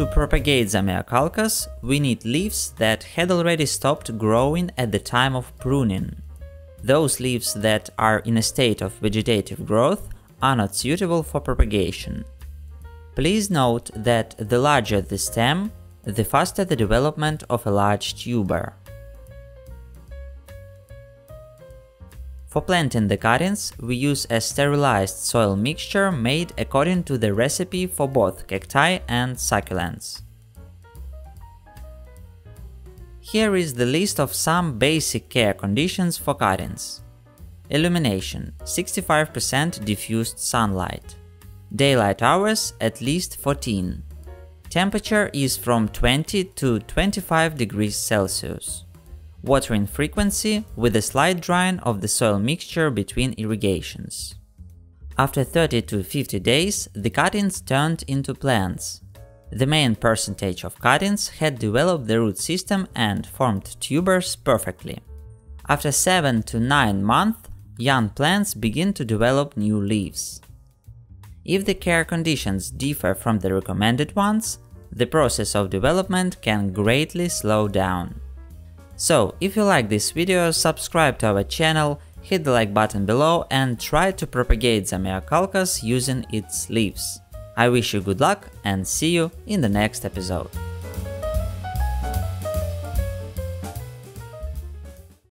To propagate Zamioculcas, we need leaves that had already stopped growing at the time of pruning. Those leaves that are in a state of vegetative growth are not suitable for propagation. Please note that the larger the stem, the faster the development of a large tuber. For planting the cuttings, we use a sterilized soil mixture made according to the recipe for both cacti and succulents. Here is the list of some basic care conditions for cuttings. Illumination 65% diffused sunlight. Daylight hours at least 14. Temperature is from 20 to 25 degrees Celsius. Watering frequency with a slight drying of the soil mixture between irrigations. After 30 to 50 days, the cuttings turned into plants. The main percentage of cuttings had developed the root system and formed tubers perfectly. After 7 to 9 months, young plants begin to develop new leaves. If the care conditions differ from the recommended ones, the process of development can greatly slow down. So, if you like this video, subscribe to our channel, hit the like button below and try to propagate Zamioculcas using its leaves. I wish you good luck and see you in the next episode.